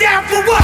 down for what?